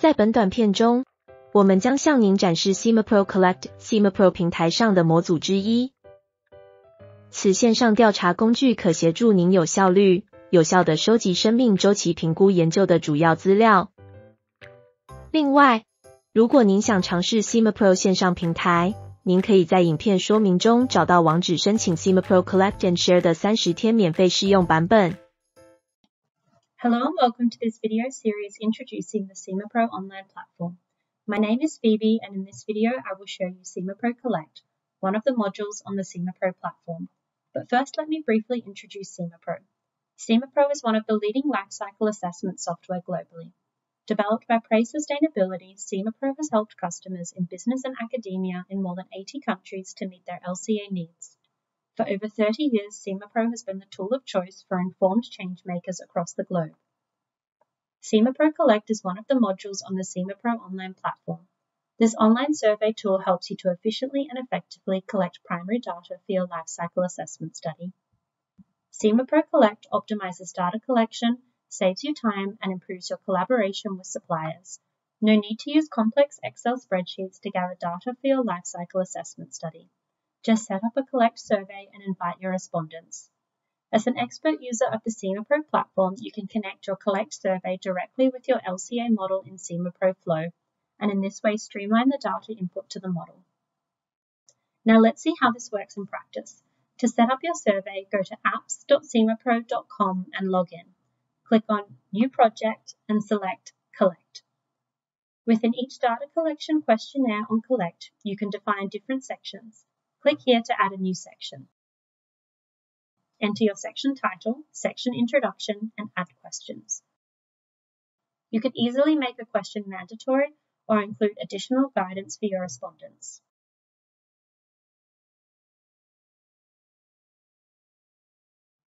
在本短片中，我们将向您展示 SimaPro Collect SimaPro 平台上的模组之一。此线上调查工具可协助您有效率、有效的收集生命周期评估研究的主要资料。另外，如果您想尝试 SimaPro 线上平台，您可以在影片说明中找到网址申请 SimaPro Collect and Share 的三十天免费试用版本。Hello and welcome to this video series introducing the SimaPro online platform. My name is Phoebe and in this video I will show you SimaPro Collect, one of the modules on the SimaPro platform. But first let me briefly introduce SimaPro. SimaPro is one of the leading lifecycle assessment software globally. Developed by PRé Sustainability, SimaPro has helped customers in business and academia in more than 80 countries to meet their LCA needs. For over 30 years, SimaPro has been the tool of choice for informed change makers across the globe. SimaPro Collect is one of the modules on the SimaPro online platform. This online survey tool helps you to efficiently and effectively collect primary data for your life cycle assessment study. SimaPro Collect optimizes data collection, saves you time, and improves your collaboration with suppliers. No need to use complex Excel spreadsheets to gather data for your life cycle assessment study. Just set up a Collect survey and invite your respondents. As an expert user of the SimaPro platform, you can connect your Collect survey directly with your LCA model in SimaPro Flow, and in this way streamline the data input to the model. Now let's see how this works in practice. To set up your survey, go to apps.simapro.com and log in click on New Project and select Collect. Within each data collection questionnaire on Collect, you can define different sections. Click here to add a new section. Enter your section title, section introduction, and add questions. You can easily make a question mandatory or include additional guidance for your respondents.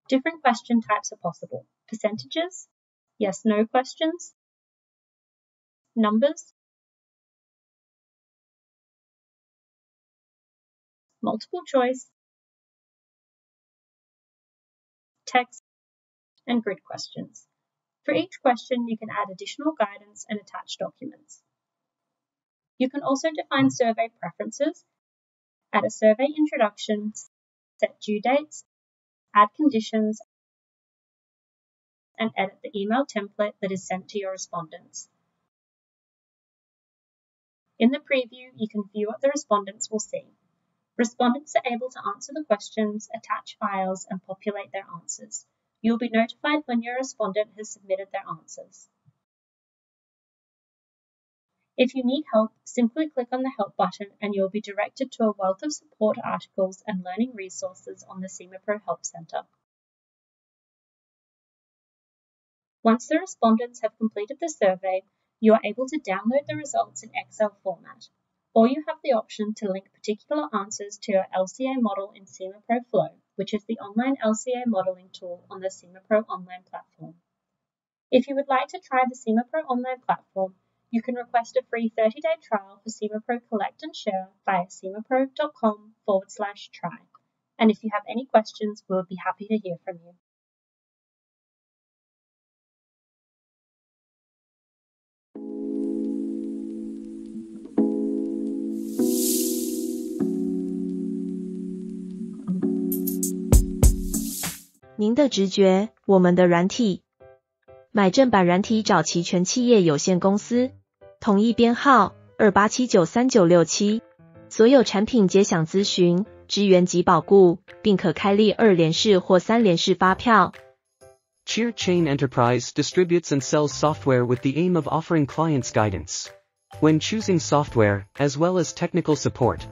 Different question types are possible. Percentages, yes, no questions, numbers, multiple choice, text, and grid questions. For each question, you can add additional guidance and attach documents. You can also define survey preferences, add a survey introduction, set due dates, add conditions, and edit the email template that is sent to your respondents. In the preview, you can view what the respondents will see. Respondents are able to answer the questions, attach files, and populate their answers. You'll be notified when your respondent has submitted their answers. If you need help, simply click on the Help button and you'll be directed to a wealth of support articles and learning resources on the SimaPro Help Centre. Once the respondents have completed the survey, you are able to download the results in Excel format, or you have the option to link particular answers to your LCA model in SimaPro Flow, which is the online LCA modeling tool on the SimaPro online platform. If you would like to try the SimaPro online platform, you can request a free 30-day trial for SimaPro Collect and Share via simapro.com forward slash try. And if you have any questions, we'll be happy to hear from you. “您的直觉，我们的软体。”买正版软体找齐全企业有限公司。统一编号二八七九三九六七，所有产品皆享咨询、支援及保固，并可开立二联式或三联式发票。Cheer Chain Enterprise distributes and sells software with the aim of offering clients guidance. When choosing software, as well as technical support,